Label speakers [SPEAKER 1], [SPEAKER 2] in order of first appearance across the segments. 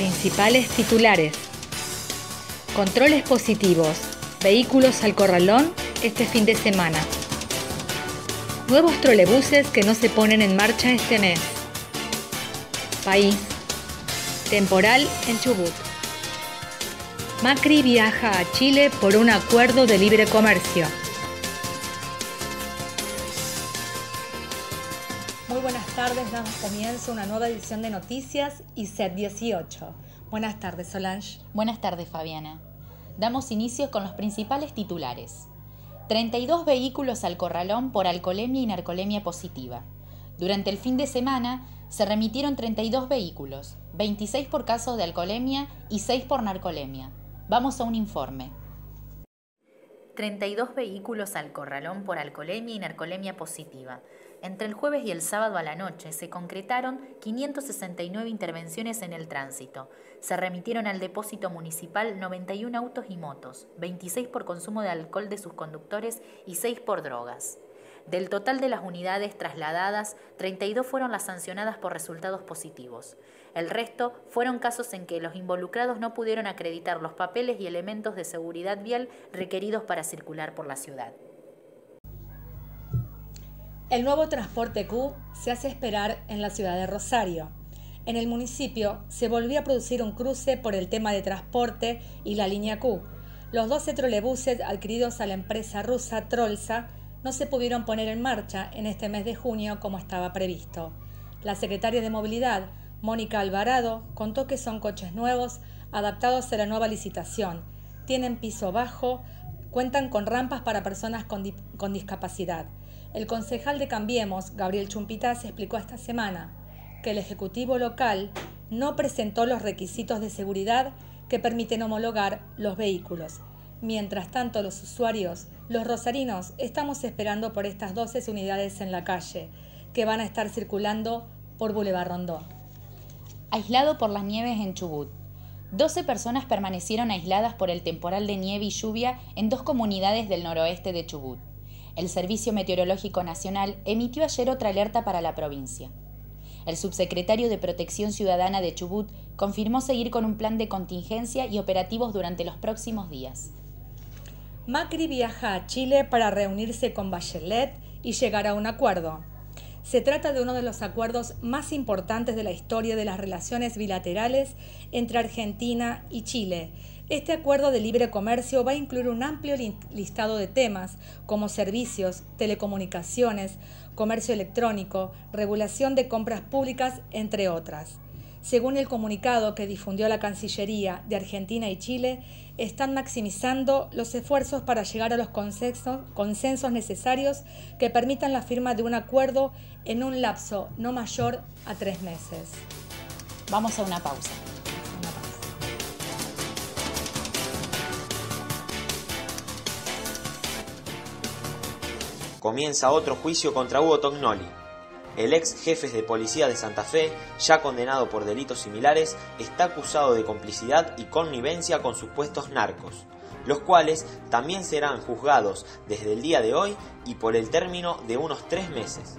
[SPEAKER 1] principales titulares. Controles positivos. Vehículos al corralón este fin de semana. Nuevos trolebuses que no se ponen en marcha este mes. País. Temporal en Chubut. Macri viaja a Chile por un acuerdo de libre comercio. Muy buenas tardes, damos comienzo a una nueva edición de Noticias y Set 18. Buenas tardes, Solange.
[SPEAKER 2] Buenas tardes, Fabiana. Damos inicio con los principales titulares. 32 vehículos al corralón por alcoholemia y narcolemia positiva. Durante el fin de semana se remitieron 32 vehículos, 26 por casos de alcoholemia y 6 por narcolemia. Vamos a un informe. 32 vehículos al corralón por alcoholemia y narcolemia positiva. Entre el jueves y el sábado a la noche se concretaron 569 intervenciones en el tránsito. Se remitieron al depósito municipal 91 autos y motos, 26 por consumo de alcohol de sus conductores y 6 por drogas. Del total de las unidades trasladadas, 32 fueron las sancionadas por resultados positivos. El resto fueron casos en que los involucrados no pudieron acreditar los papeles y elementos de seguridad vial requeridos para circular por la ciudad.
[SPEAKER 1] El nuevo transporte Q se hace esperar en la ciudad de Rosario. En el municipio se volvió a producir un cruce por el tema de transporte y la línea Q. Los 12 trolebuses adquiridos a la empresa rusa Trolsa no se pudieron poner en marcha en este mes de junio como estaba previsto. La secretaria de Movilidad, Mónica Alvarado, contó que son coches nuevos adaptados a la nueva licitación. Tienen piso bajo, cuentan con rampas para personas con, con discapacidad. El concejal de Cambiemos, Gabriel Chumpitaz, explicó esta semana que el Ejecutivo local no presentó los requisitos de seguridad que permiten homologar los vehículos. Mientras tanto, los usuarios, los rosarinos, estamos esperando por estas 12 unidades en la calle, que van a estar circulando por Boulevard Rondó.
[SPEAKER 2] Aislado por las nieves en Chubut. 12 personas permanecieron aisladas por el temporal de nieve y lluvia en dos comunidades del noroeste de Chubut. El Servicio Meteorológico Nacional emitió ayer otra alerta para la provincia. El subsecretario de Protección Ciudadana de Chubut confirmó seguir con un plan de contingencia y operativos durante los próximos días.
[SPEAKER 1] Macri viaja a Chile para reunirse con Bachelet y llegar a un acuerdo. Se trata de uno de los acuerdos más importantes de la historia de las relaciones bilaterales entre Argentina y Chile este acuerdo de libre comercio va a incluir un amplio listado de temas como servicios, telecomunicaciones, comercio electrónico, regulación de compras públicas, entre otras. Según el comunicado que difundió la Cancillería de Argentina y Chile, están maximizando los esfuerzos para llegar a los consensos, necesarios que permitan la firma de un acuerdo en un lapso no mayor a tres meses.
[SPEAKER 2] Vamos a una pausa.
[SPEAKER 3] Comienza otro juicio contra Hugo Tognoli. El ex jefe de policía de Santa Fe, ya condenado por delitos similares, está acusado de complicidad y connivencia con supuestos narcos, los cuales también serán juzgados desde el día de hoy y por el término de unos tres meses.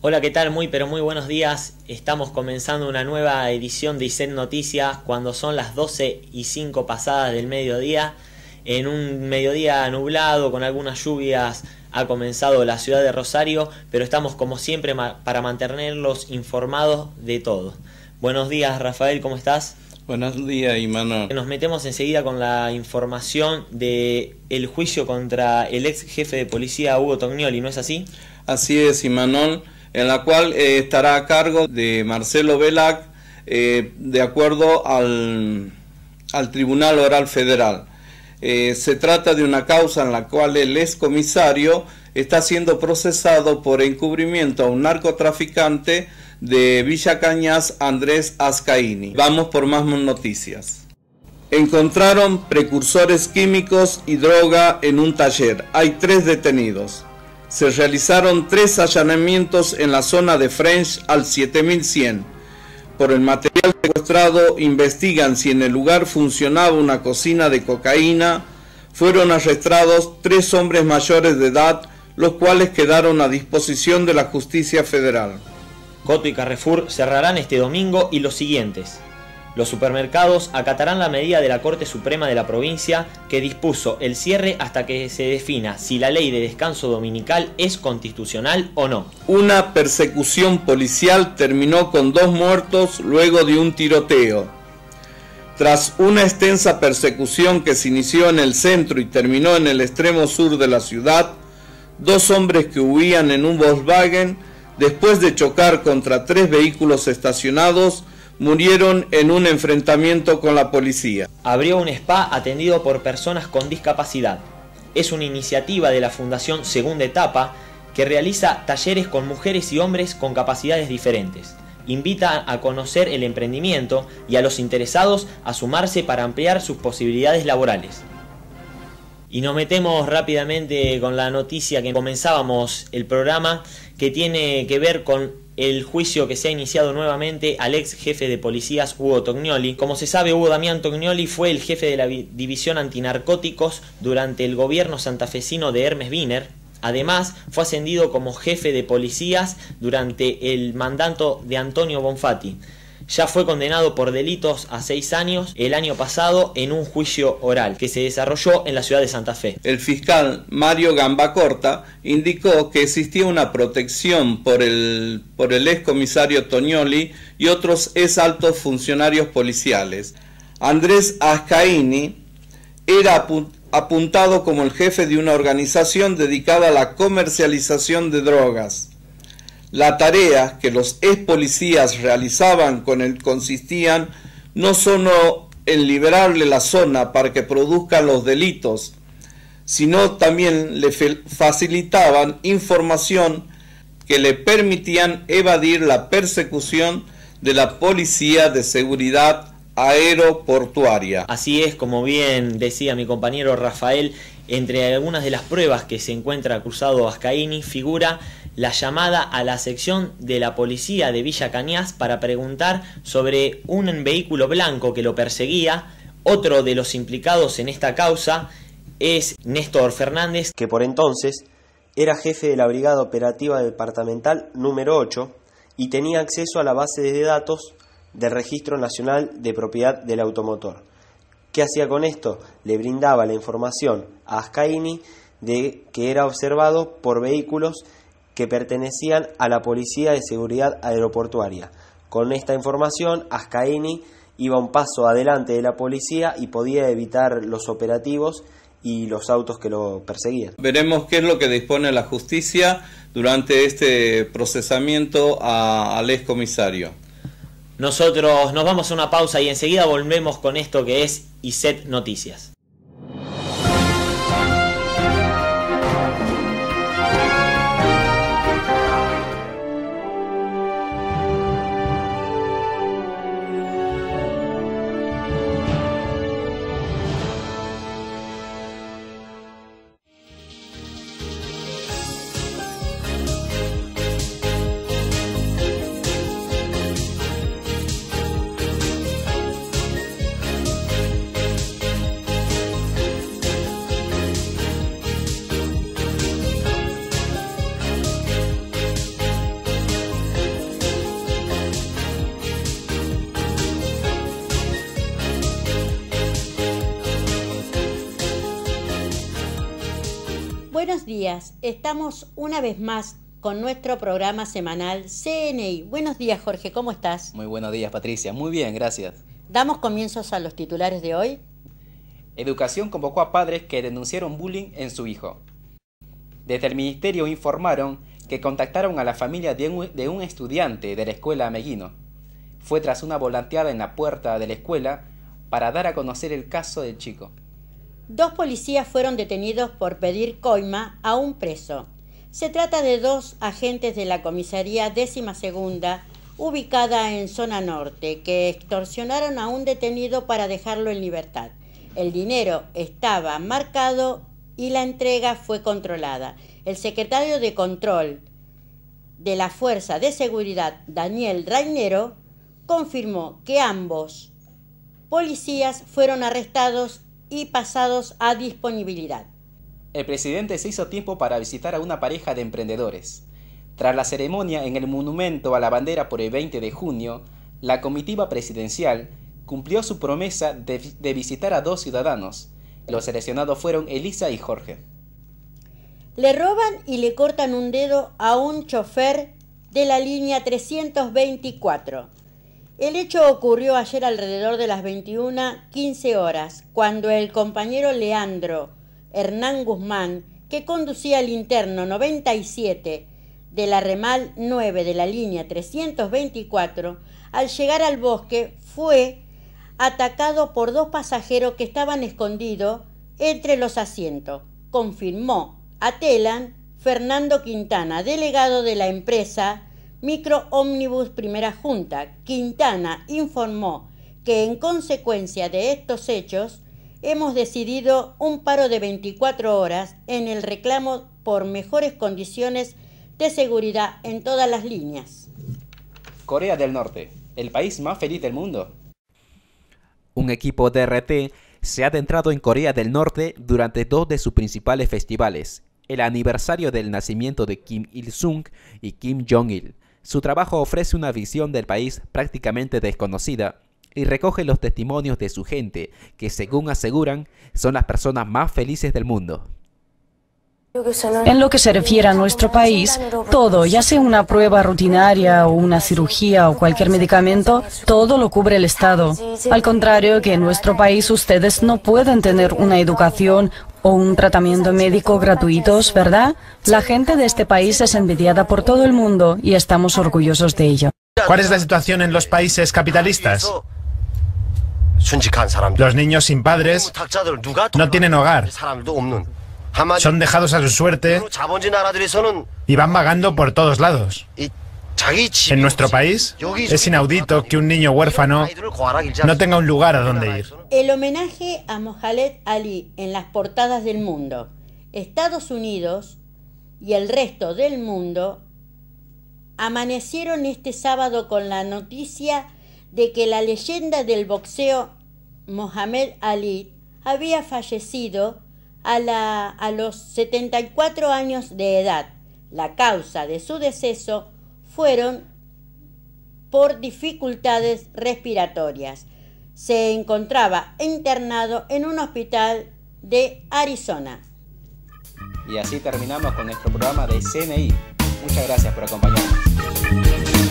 [SPEAKER 3] Hola, ¿qué tal? Muy pero muy buenos días. Estamos comenzando una nueva edición de ICEN Noticias cuando son las 12 y 5 pasadas del mediodía en un mediodía nublado con algunas lluvias ha comenzado la ciudad de Rosario, pero estamos como siempre para mantenerlos informados de todo. Buenos días Rafael, ¿cómo estás?
[SPEAKER 4] Buenos días, Imanol.
[SPEAKER 3] Nos metemos enseguida con la información de el juicio contra el ex jefe de policía Hugo Tognoli, ¿no es así?
[SPEAKER 4] Así es, Imanol, en la cual eh, estará a cargo de Marcelo Velac eh, de acuerdo al, al Tribunal Oral Federal. Eh, se trata de una causa en la cual el excomisario está siendo procesado por encubrimiento a un narcotraficante de Villa Cañas, Andrés Ascaini. Vamos por más noticias. Encontraron precursores químicos y droga en un taller. Hay tres detenidos. Se realizaron tres allanamientos en la zona de French al 7100 por el material secuestrado investigan si en el lugar funcionaba una cocina de cocaína. Fueron arrestados tres hombres mayores de edad, los cuales quedaron a disposición de la justicia federal.
[SPEAKER 3] Coto y Carrefour cerrarán este domingo y los siguientes. Los supermercados acatarán la medida de la Corte Suprema de la provincia que dispuso el cierre hasta que se defina si la ley de descanso dominical es constitucional o no.
[SPEAKER 4] Una persecución policial terminó con dos muertos luego de un tiroteo. Tras una extensa persecución que se inició en el centro y terminó en el extremo sur de la ciudad, dos hombres que huían en un Volkswagen, después de chocar contra tres vehículos estacionados, murieron en un enfrentamiento con la policía.
[SPEAKER 3] Abrió un spa atendido por personas con discapacidad. Es una iniciativa de la Fundación Segunda Etapa que realiza talleres con mujeres y hombres con capacidades diferentes. Invita a conocer el emprendimiento y a los interesados a sumarse para ampliar sus posibilidades laborales. Y nos metemos rápidamente con la noticia que comenzábamos el programa que tiene que ver con el juicio que se ha iniciado nuevamente al ex jefe de policías Hugo Tognoli. Como se sabe, Hugo Damián Tognoli fue el jefe de la división antinarcóticos durante el gobierno santafesino de Hermes Wiener. Además, fue ascendido como jefe de policías durante el mandato de Antonio Bonfatti ya fue condenado por delitos a seis años el año pasado en un juicio oral que se desarrolló en la ciudad de Santa Fe.
[SPEAKER 4] El fiscal Mario Gambacorta indicó que existía una protección por el, por el ex comisario Tognoli y otros ex altos funcionarios policiales. Andrés Ascaini era apuntado como el jefe de una organización dedicada a la comercialización de drogas. La tarea que los ex policías realizaban con él consistían no solo en liberarle la zona para que produzcan los delitos, sino también le facilitaban información que le permitían evadir la persecución de la policía de seguridad aeroportuaria.
[SPEAKER 3] Así es, como bien decía mi compañero Rafael, entre algunas de las pruebas que se encuentra acusado Ascaini figura la llamada a la sección de la policía de Villa Cañas para preguntar sobre un vehículo blanco que lo perseguía. Otro de los implicados en esta causa es Néstor Fernández,
[SPEAKER 5] que por entonces era jefe de la Brigada Operativa Departamental número 8 y tenía acceso a la base de datos del Registro Nacional de Propiedad del Automotor. ¿Qué hacía con esto? Le brindaba la información a Ascaini de que era observado por vehículos que pertenecían a la Policía de Seguridad Aeroportuaria. Con esta información, Ascaini iba un paso adelante de la policía y podía evitar los operativos y los autos que lo perseguían.
[SPEAKER 4] Veremos qué es lo que dispone la justicia durante este procesamiento al excomisario.
[SPEAKER 3] Nosotros nos vamos a una pausa y enseguida volvemos con esto que es ISET Noticias.
[SPEAKER 6] Estamos una vez más con nuestro programa semanal CNI. Buenos días, Jorge, ¿cómo estás?
[SPEAKER 7] Muy buenos días, Patricia. Muy bien, gracias.
[SPEAKER 6] Damos comienzos a los titulares de hoy.
[SPEAKER 7] Educación convocó a padres que denunciaron bullying en su hijo. Desde el ministerio informaron que contactaron a la familia de un, de un estudiante de la escuela Meguino. Fue tras una volanteada en la puerta de la escuela para dar a conocer el caso del chico.
[SPEAKER 6] Dos policías fueron detenidos por pedir coima a un preso. Se trata de dos agentes de la comisaría décima segunda, ubicada en zona norte, que extorsionaron a un detenido para dejarlo en libertad. El dinero estaba marcado y la entrega fue controlada. El secretario de Control de la Fuerza de Seguridad, Daniel Rainero, confirmó que ambos policías fueron arrestados y pasados a disponibilidad.
[SPEAKER 7] El presidente se hizo tiempo para visitar a una pareja de emprendedores. Tras la ceremonia en el monumento a la bandera por el 20 de junio, la comitiva presidencial cumplió su promesa de, de visitar a dos ciudadanos. Los seleccionados fueron Elisa y Jorge.
[SPEAKER 6] Le roban y le cortan un dedo a un chofer de la línea 324. El hecho ocurrió ayer alrededor de las 21:15 horas, cuando el compañero Leandro Hernán Guzmán, que conducía el interno 97 de la remal 9 de la línea 324, al llegar al bosque fue atacado por dos pasajeros que estaban escondidos entre los asientos. Confirmó a Fernando Quintana, delegado de la empresa Micro Omnibus Primera Junta. Quintana informó que en consecuencia de estos hechos hemos decidido un paro de 24 horas en el reclamo por mejores condiciones de seguridad en todas las líneas.
[SPEAKER 7] Corea del Norte, el país más feliz del mundo.
[SPEAKER 8] Un equipo de RT se ha adentrado en Corea del Norte durante dos de sus principales festivales, el aniversario del nacimiento de Kim Il-sung y Kim Jong-il. Su trabajo ofrece una visión del país prácticamente desconocida y recoge los testimonios de su gente, que según aseguran son las personas más felices del mundo.
[SPEAKER 9] En lo que se refiere a nuestro país, todo, ya sea una prueba rutinaria o una cirugía o cualquier medicamento, todo lo cubre el Estado. Al contrario que en nuestro país ustedes no pueden tener una educación o un tratamiento médico gratuitos, ¿verdad? La gente de este país es envidiada por todo el mundo y estamos orgullosos de ello.
[SPEAKER 10] ¿Cuál es la situación en los países capitalistas? Los niños sin padres no tienen hogar. Son dejados a su suerte y van vagando por todos lados. En nuestro país es inaudito que un niño huérfano no tenga un lugar a donde ir.
[SPEAKER 6] El homenaje a Mohamed Ali en las portadas del mundo. Estados Unidos y el resto del mundo amanecieron este sábado con la noticia de que la leyenda del boxeo Mohamed Ali había fallecido a, la, a los 74 años de edad. La causa de su deceso fueron por dificultades respiratorias. Se encontraba internado en un hospital de Arizona.
[SPEAKER 7] Y así terminamos con nuestro programa de CNI. Muchas gracias por acompañarnos.